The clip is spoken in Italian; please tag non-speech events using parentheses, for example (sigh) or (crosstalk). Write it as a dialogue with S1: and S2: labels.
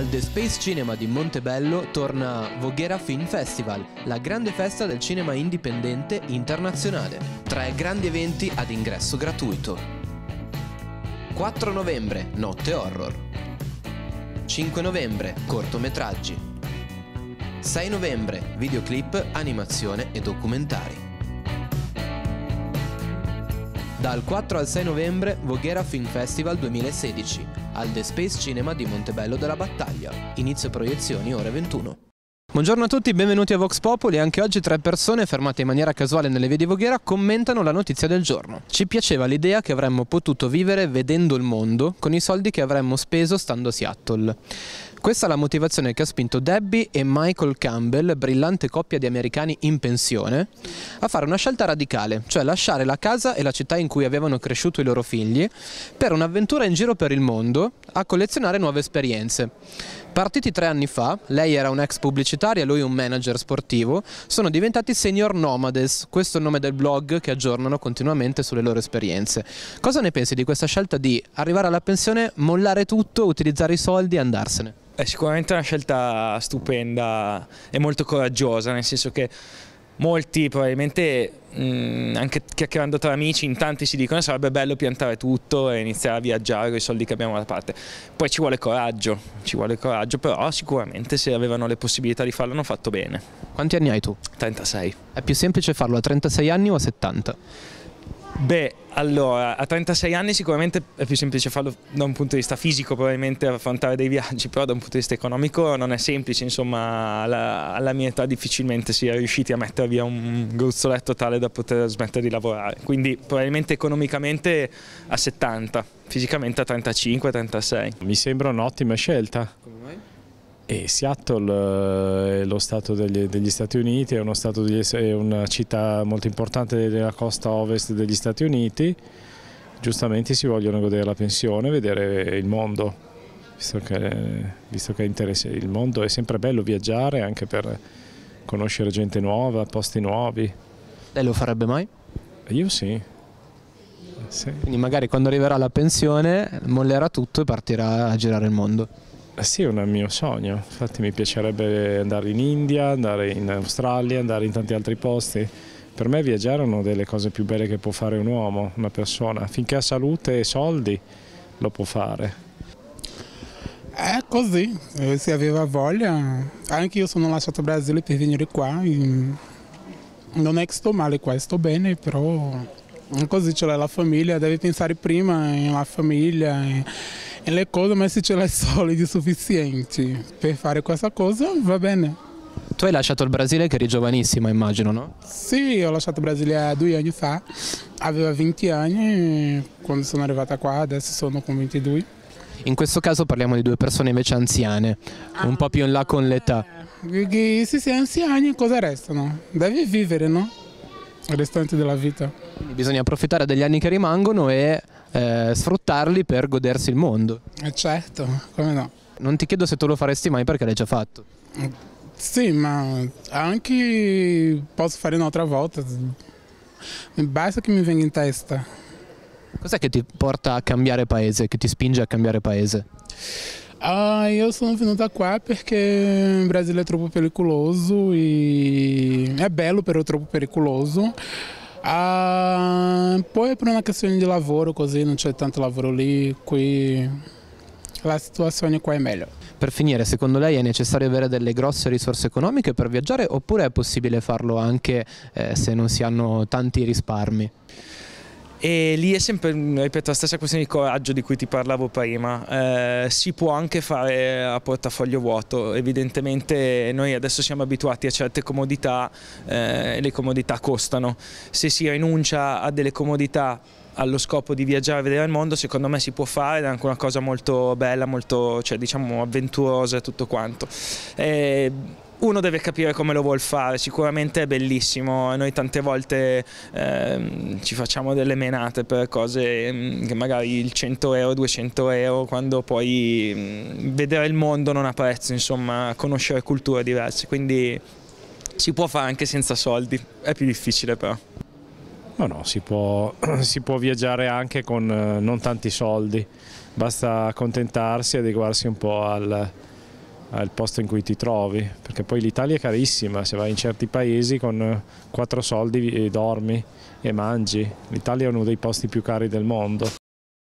S1: Al The Space Cinema di Montebello torna Voghera Film Festival, la grande festa del cinema indipendente internazionale. Tre grandi eventi ad ingresso gratuito. 4 novembre, notte horror. 5 novembre, cortometraggi. 6 novembre, videoclip, animazione e documentari. Dal 4 al 6 novembre Voghera Film Festival 2016 al The Space Cinema di Montebello della Battaglia. Inizio proiezioni ore 21. Buongiorno a tutti, benvenuti a Vox Populi. Anche oggi tre persone fermate in maniera casuale nelle vie di Voghera commentano la notizia del giorno. Ci piaceva l'idea che avremmo potuto vivere vedendo il mondo con i soldi che avremmo speso stando a Seattle. Questa è la motivazione che ha spinto Debbie e Michael Campbell, brillante coppia di americani in pensione, a fare una scelta radicale, cioè lasciare la casa e la città in cui avevano cresciuto i loro figli per un'avventura in giro per il mondo a collezionare nuove esperienze. Partiti tre anni fa, lei era un ex pubblicitaria, lui un manager sportivo, sono diventati senior nomades, questo è il nome del blog che aggiornano continuamente sulle loro esperienze. Cosa ne pensi di questa scelta di arrivare alla pensione, mollare tutto, utilizzare i soldi e andarsene?
S2: È sicuramente una scelta stupenda e molto coraggiosa, nel senso che molti probabilmente mh, anche chiacchierando tra amici in tanti si dicono sarebbe bello piantare tutto e iniziare a viaggiare con i soldi che abbiamo da parte poi ci vuole coraggio ci vuole coraggio però sicuramente se avevano le possibilità di farlo hanno fatto bene
S1: quanti anni hai tu?
S2: 36
S1: è più semplice farlo a 36 anni o a 70?
S2: Beh, allora, a 36 anni sicuramente è più semplice farlo da un punto di vista fisico, probabilmente affrontare dei viaggi, però da un punto di vista economico non è semplice, insomma, alla, alla mia età difficilmente si è riusciti a mettere via un gruzzoletto tale da poter smettere di lavorare, quindi probabilmente economicamente a 70, fisicamente a 35-36.
S3: Mi sembra un'ottima scelta. E Seattle eh, è lo Stato degli, degli Stati Uniti, è, degli, è, una città molto importante della costa ovest degli Stati Uniti, giustamente si vogliono godere la pensione, vedere il mondo, visto che, visto che il mondo è sempre bello viaggiare anche per conoscere gente nuova, posti nuovi.
S1: Lei lo farebbe mai?
S3: Io sì. sì.
S1: Quindi magari quando arriverà la pensione mollerà tutto e partirà a girare il mondo.
S3: Eh sì, è un mio sogno, infatti mi piacerebbe andare in India, andare in Australia, andare in tanti altri posti. Per me viaggiare è una delle cose più belle che può fare un uomo, una persona. Finché ha salute e soldi lo può fare.
S4: È così, eh, se aveva voglia. Anche io sono lasciato Brasile per venire qua. Non è che sto male qua, sto bene, però così c'è la famiglia, devi pensare prima nella famiglia e le cose, ma se ce l'hai soldi sufficienti per fare questa cosa va bene.
S1: Tu hai lasciato il Brasile che eri giovanissima, immagino, no?
S4: Sì, ho lasciato il Brasile due anni fa, avevo 20 anni quando sono arrivata qua, adesso sono con 22.
S1: In questo caso parliamo di due persone invece anziane, ah, un po' più in là con l'età.
S4: Eh, se sei anziani cosa restano? Devi vivere, no? Il restante della vita.
S1: Bisogna approfittare degli anni che rimangono e eh, sfruttarli per godersi il mondo.
S4: Eh certo, come no.
S1: Non ti chiedo se tu lo faresti mai perché l'hai già fatto.
S4: Sì, ma anche posso fare un'altra volta. Basta che mi venga in testa.
S1: Cos'è che ti porta a cambiare paese, che ti spinge a cambiare paese?
S4: Ah, io sono venuta qua perché il Brasile è troppo pericoloso e è bello però è troppo pericoloso. Ah, poi per una questione di lavoro così non c'è tanto lavoro lì, qui la situazione qua è meglio.
S1: Per finire, secondo lei è necessario avere delle grosse risorse economiche per viaggiare oppure è possibile farlo anche eh, se non si hanno tanti risparmi?
S2: E lì è sempre, ripeto, la stessa questione di coraggio di cui ti parlavo prima. Eh, si può anche fare a portafoglio vuoto, evidentemente noi adesso siamo abituati a certe comodità eh, e le comodità costano. Se si rinuncia a delle comodità allo scopo di viaggiare e vedere il mondo, secondo me si può fare, è anche una cosa molto bella, molto cioè, diciamo, avventurosa e tutto quanto. Eh, uno deve capire come lo vuol fare, sicuramente è bellissimo, noi tante volte eh, ci facciamo delle menate per cose mm, che magari il 100 euro, 200 euro, quando poi mh, vedere il mondo non ha prezzo, insomma, conoscere culture diverse, quindi si può fare anche senza soldi, è più difficile però.
S3: No, no, si può, (clears throat) si può viaggiare anche con eh, non tanti soldi, basta accontentarsi e adeguarsi un po' al, al posto in cui ti trovi, perché poi l'Italia è carissima, se vai in certi paesi con quattro soldi dormi e mangi, l'Italia è uno dei posti più cari del mondo.